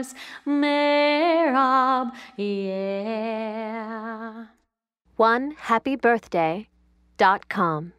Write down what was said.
Mars, Merab, yeah. One happy birthday dot com.